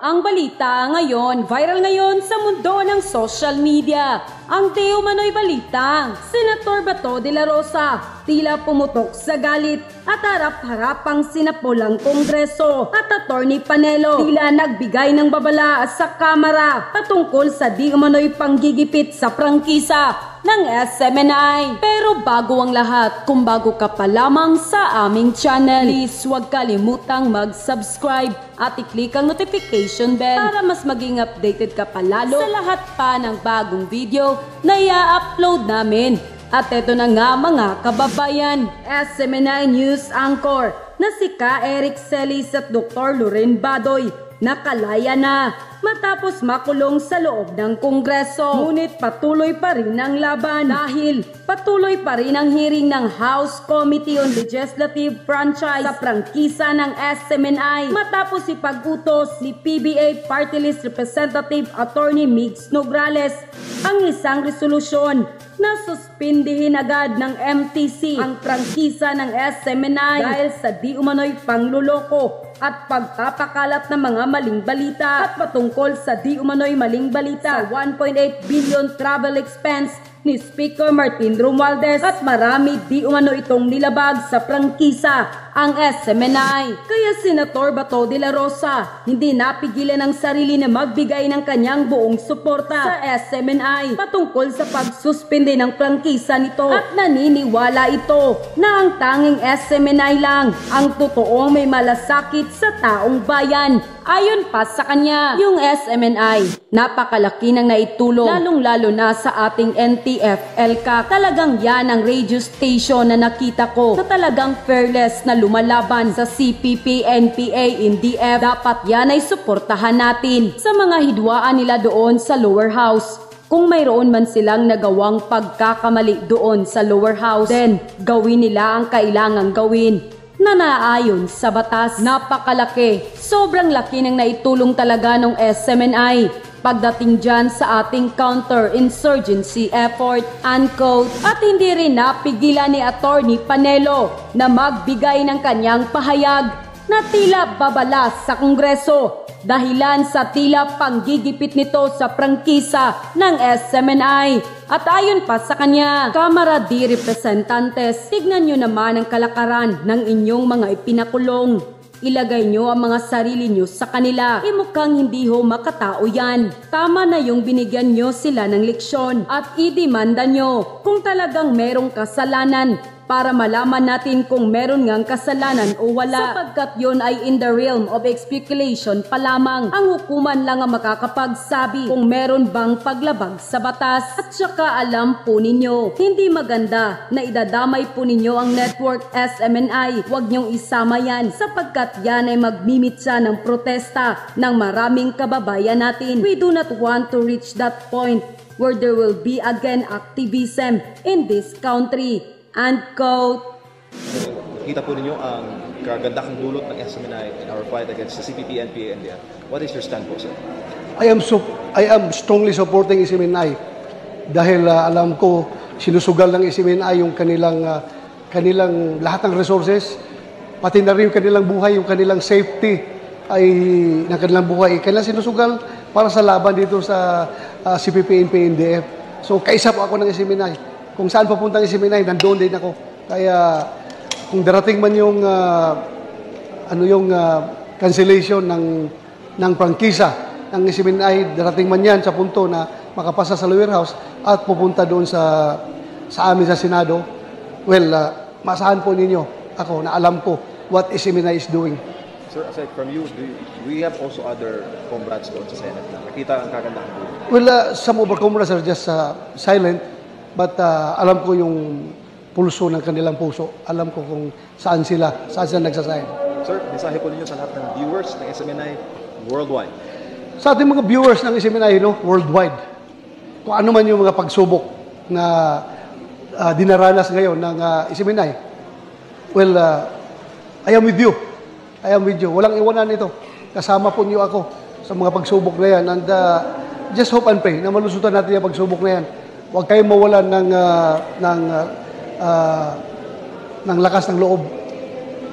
ang balita ngayon, viral ngayon sa mundo ng social media. Ang di umano'y balitang, Senator Bato de la Rosa, tila pumutok sa galit at harap-harapang sinapulang kongreso at Attorney Panelo tila nagbigay ng babala sa kamera patungkol sa di umano'y panggigipit sa prangkisa ng SMNI. Pero bago ang lahat, kung bago ka pa lamang sa aming channel, please huwag kalimutang mag-subscribe at i-click ang notification bell para mas maging updated ka palalo sa lahat pa ng bagong video na i-upload namin. At eto na nga mga kababayan, SMNI News Anchor na si Ka Eric Celis at Dr. Loren Badoy nakalaya na matapos makulong sa loob ng Kongreso. Ngunit patuloy pa rin ang laban. Dahil patuloy pa rin ang hearing ng House Committee on Legislative Franchise sa prangkisa ng SMNI matapos ipag-utos ni PBA Party List Representative Attorney Migs Nograles ang isang resolusyon na suspindihin agad ng MTC ang prangkisa ng SMNI dahil sa di umano'y pangluloko at pagpapakalat ng mga maling balita at patungkol sa di umano'y maling balita. Sa 1.8 billion travel expense ni Speaker Martin Romualdez at marami di umano itong nilabag sa prangkisa ang SMNI. Kaya Senator Bato de la Rosa hindi napigilan ang sarili na magbigay ng kanyang buong suporta sa SMNI patungkol sa pagsuspende ng prangkisa nito at naniniwala ito na ang tanging SMNI lang ang totoong may malasakit sa taong bayan. Ayon pa sa kanya, yung SMNI, napakalaki ng naitulong lalong-lalo na sa ating NTF-LCAC. Talagang yan ang radio station na nakita ko na talagang fearless na lumalaban sa CPP, NPA, NDF. Dapat yan ay suportahan natin sa mga hidwaan nila doon sa lower house. Kung mayroon man silang nagawang pagkakamali doon sa lower house, then gawin nila ang kailangang gawin na naayon sa batas. Napakalaki, sobrang laki ng naitulong talaga ng SMNI pagdating dyan sa ating counter-insurgency effort, unquote, at hindi rin napigilan ni Attorney Panelo na magbigay ng kanyang pahayag na tila babala sa Kongreso dahilan sa tila panggigipit nito sa prangkisa ng SMNI. At ayon pa sa kanya, Kamara di Representantes, tignan nyo naman ang kalakaran ng inyong mga ipinakulong. Ilagay nyo ang mga sarili nyo sa kanila. E mukhang hindi ho makatao yan. Tama na yung binigyan nyo sila ng leksyon at idemanda nyo kung talagang merong kasalanan para malaman natin kung meron ngang kasalanan o wala. Sapagkat yon ay in the realm of speculation pa lamang. Ang hukuman lang ang makakapagsabi kung meron bang paglabag sa batas. At saka alam po ninyo, hindi maganda na idadamay po ninyo ang network SMNI. Huwag niyong isama yan sapagkat yan ay magmimitsa ng protesta ng maraming kababayan natin. We do not want to reach that point where there will be again activism in this country. Unquote. Kita po ninyo ang kagandahang dulot ng SMNI in our fight against the CPP, NPA, and NDF. What is your stand po, sir? I am so I am strongly supporting SMNI dahil uh, alam ko sinusugal ng SMNI yung kanilang uh, kanilang lahat ng resources pati na rin yung kanilang buhay, yung kanilang safety ay ng kanilang buhay. Kailan sinusugal para sa laban dito sa uh, CPP, NPA, NDF. So kaisa po ako ng SMNI kung saan papunta ang Seminay, nandoon din ako. Kaya kung darating man yung uh, ano yung uh, cancellation ng ng prangkisa ng Seminay, darating man yan sa punto na makapasa sa lower house at pupunta doon sa sa amin sa Senado, well, uh, masahan po ninyo ako na alam ko what Seminay is doing. Sir, aside from you, do you, we have also other comrades doon sa Senate na nakita ang kagandahan doon? Well, uh, some of our comrades are just uh, silent But uh, alam ko yung pulso ng kanilang puso. Alam ko kung saan sila, saan sila nagsasayin. Sir, mensahe po ninyo sa lahat ng viewers ng SMNI worldwide. Sa ating mga viewers ng SMNI no, worldwide, kung ano man yung mga pagsubok na uh, dinaranas ngayon ng uh, SMNI, well, uh, I am with you. I am with you. Walang iwanan ito. Kasama po niyo ako sa mga pagsubok na yan. And uh, just hope and pray na malusutan natin yung pagsubok na yan Huwag kayong mawalan ng uh, ng uh, ng lakas ng loob.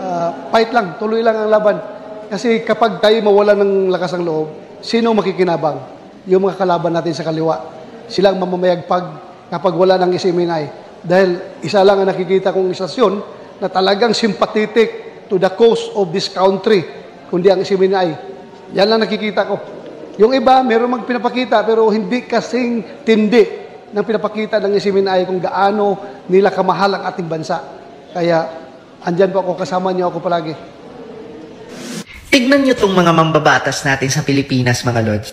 Uh, fight lang, tuloy lang ang laban. Kasi kapag tayo mawala ng lakas ng loob, sino makikinabang? Yung mga kalaban natin sa kaliwa. Silang mamamayagpag kapag wala ng SMNI. Dahil isa lang ang nakikita kong istasyon na talagang sympathetic to the cause of this country, kundi ang SMNI. Yan lang nakikita ko. Yung iba, meron mag pinapakita pero hindi kasing tindi ng pinapakita ng SMNI kung gaano nila kamahal ang ating bansa. Kaya, andyan po ako, kasama niyo ako palagi. Tignan nyo tong mga mambabatas natin sa Pilipinas, mga Lods.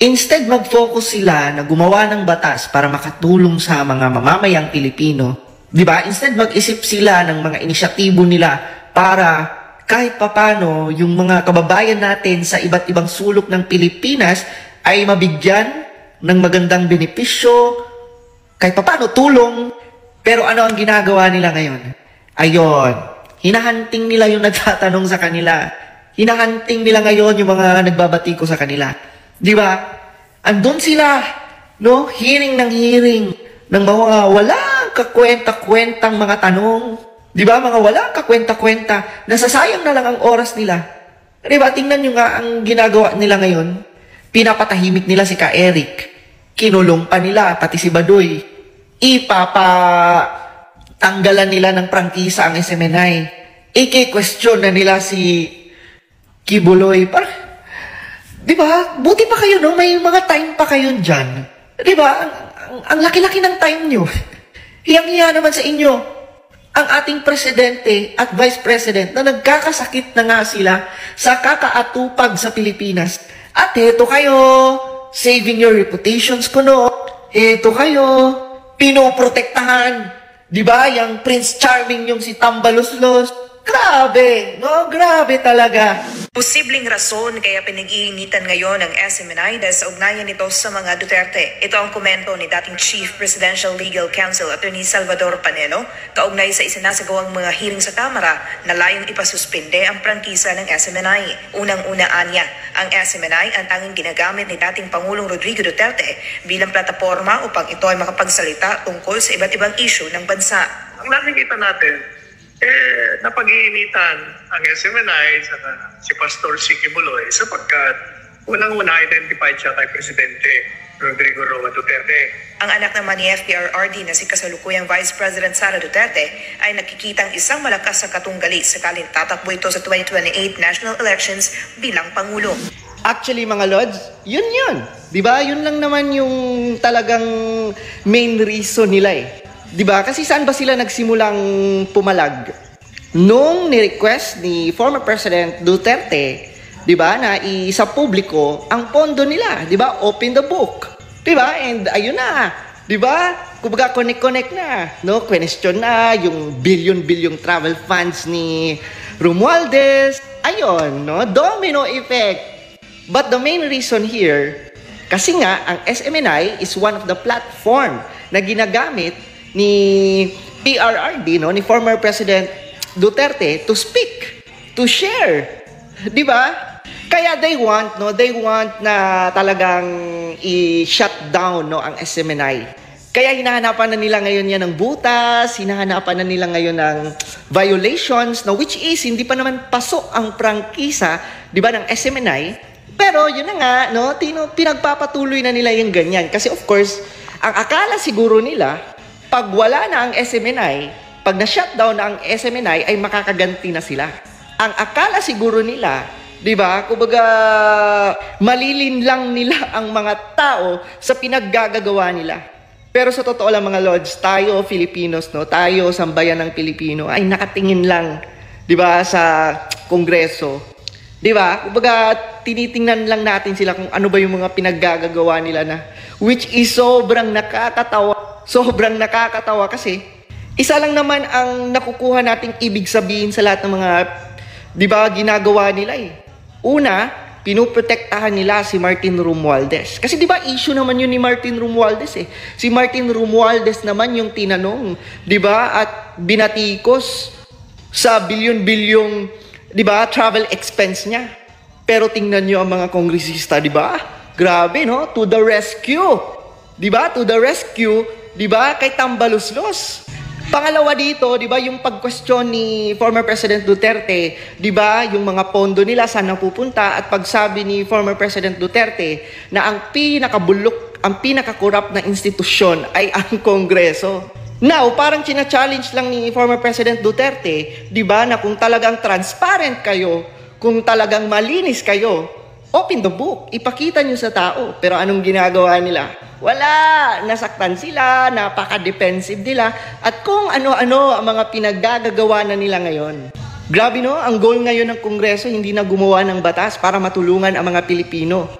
Instead, mag-focus sila na gumawa ng batas para makatulong sa mga mamamayang Pilipino. Di ba? Instead, mag-isip sila ng mga inisyatibo nila para kahit papano yung mga kababayan natin sa iba't ibang sulok ng Pilipinas ay mabigyan ng magandang benepisyo, kahit papano tulong. Pero ano ang ginagawa nila ngayon? Ayon, hinahanting nila yung nagtatanong sa kanila. Hinahanting nila ngayon yung mga nagbabati ko sa kanila. Di ba? Andun sila, no? Hearing ng hearing ng mga walang kakwenta-kwentang mga tanong. Di ba? Mga walang kakwenta-kwenta. Nasasayang na lang ang oras nila. Di ba? Tingnan nyo nga ang ginagawa nila ngayon. Pinapatahimik nila si Ka Eric. Kinulong pa nila, pati si Badoy. Ipapa tanggalan nila ng prangkisa ang SMNI. Iki-question na nila si Kibuloy. Parang, di ba? Buti pa kayo, no? May mga time pa kayo dyan. Di ba? Ang, ang, ang laki-laki ng time nyo. Hiyang-hiya naman sa inyo. Ang ating presidente at vice president na nagkakasakit na nga sila sa kakaatupag sa Pilipinas. At heto kayo, saving your reputations ko no. Heto kayo, pinoprotektahan. Di ba? Yung Prince Charming yung si Tambaluslos. Grabe, no? Grabe talaga. Posibleng rason kaya pinag-iinitan ngayon ng SMNI dahil sa ugnayan nito sa mga Duterte. Ito ang komento ni dating Chief Presidential Legal Counsel Attorney Salvador Panelo kaugnay sa isinasagawang mga hearing sa Kamara na layong ipasuspinde ang prangkisa ng SMNI. Unang-unaan niya, ang SMNI ang tanging ginagamit ni dating Pangulong Rodrigo Duterte bilang plataforma upang ito ay makapagsalita tungkol sa iba't ibang issue ng bansa. ang nakikita natin, eh, napag-iinitan ang SMNI sa si Pastor Siki Buloy sapagkat unang-una identified siya kay Presidente Rodrigo Roa Duterte. Ang anak naman ni FPRRD na si kasalukuyang Vice President Sara Duterte ay nakikitang isang malakas na katunggali sakaling tatakbo ito sa 2028 national elections bilang Pangulo. Actually, mga Lods, yun yun. Di ba? Yun lang naman yung talagang main reason nila eh. Di ba? Kasi saan ba sila nagsimulang pumalag? Nung ni-request ni former President Duterte, di ba, na isa publiko ang pondo nila, di ba? Open the book. Di ba? And ayun na, di ba? Kumbaga connect-connect na, no? Question na yung billion-billion travel funds ni Romualdez. Ayun, no? Domino effect. But the main reason here, kasi nga, ang SMNI is one of the platform na ginagamit ni PRRD, no, ni former President Duterte to speak, to share. 'Di ba? Kaya they want, no, they want na talagang i-shut down no ang SMNI. Kaya hinahanapan na nila ngayon yan ng butas, hinahanapan na nila ngayon ng violations, no, which is hindi pa naman pasok ang prangkisa, 'di ba, ng SMNI. Pero yun na nga, no, tino, pinagpapatuloy na nila yung ganyan. Kasi of course, ang akala siguro nila, pag wala na ang SMNI, pag na-shutdown na ang SMNI, ay makakaganti na sila. Ang akala siguro nila, di ba, kumbaga, malilin lang nila ang mga tao sa pinaggagagawa nila. Pero sa totoo lang mga lords, tayo Filipinos, no, tayo sambayan ng Pilipino, ay nakatingin lang, di ba, sa Kongreso. Di ba? Kumbaga, tinitingnan lang natin sila kung ano ba yung mga pinaggagagawa nila na, which is sobrang nakakatawa sobrang nakakatawa kasi isa lang naman ang nakukuha nating ibig sabihin sa lahat ng mga 'di ba ginagawa nila eh. Una, pinoprotektahan nila si Martin Romualdez. Kasi 'di ba issue naman yun ni Martin Romualdez eh. Si Martin Romualdez naman yung tinanong, 'di ba? At binatikos sa bilyon-bilyong 'di ba travel expense niya. Pero tingnan niyo ang mga kongresista, 'di ba? Grabe no, to the rescue. 'Di ba? To the rescue 'Di ba? Kay Tambaluslos. Pangalawa dito, 'di ba, yung pag-question ni former President Duterte, 'di ba, yung mga pondo nila saan napupunta at pagsabi ni former President Duterte na ang pinakabulok, ang pinakakorap na institusyon ay ang Kongreso. Now, parang china-challenge lang ni former President Duterte, 'di ba, na kung talagang transparent kayo, kung talagang malinis kayo, open the book, ipakita nyo sa tao. Pero anong ginagawa nila? Wala, nasaktan sila, napaka-defensive nila, at kung ano-ano ang mga pinaggagawa na nila ngayon. Grabe no, ang goal ngayon ng Kongreso hindi na gumawa ng batas para matulungan ang mga Pilipino.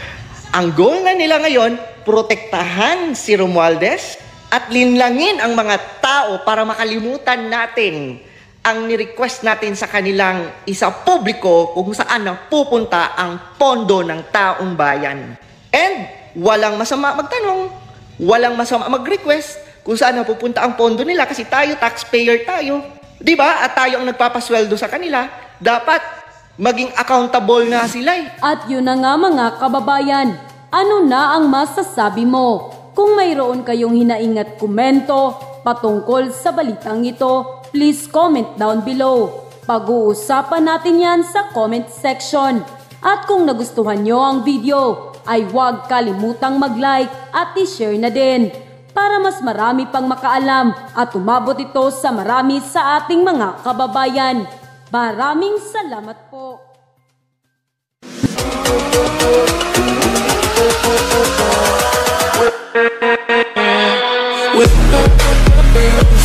Ang goal na nila ngayon, protektahan si Romualdez at linlangin ang mga tao para makalimutan natin ang ni-request natin sa kanilang isa publiko kung saan na pupunta ang pondo ng taong bayan. And walang masama magtanong, walang masama mag-request kung saan na pupunta ang pondo nila kasi tayo, taxpayer tayo. 'Di ba? At tayo ang nagpapasweldo sa kanila. Dapat maging accountable na sila. eh. At yun na nga mga kababayan, ano na ang masasabi mo? Kung mayroon kayong hinaingat komento patungkol sa balitang ito, please comment down below. Pag-uusapan natin yan sa comment section. At kung nagustuhan nyo ang video, ay huwag kalimutang mag-like at i-share na din para mas marami pang makaalam at umabot ito sa marami sa ating mga kababayan. Maraming salamat po. With feels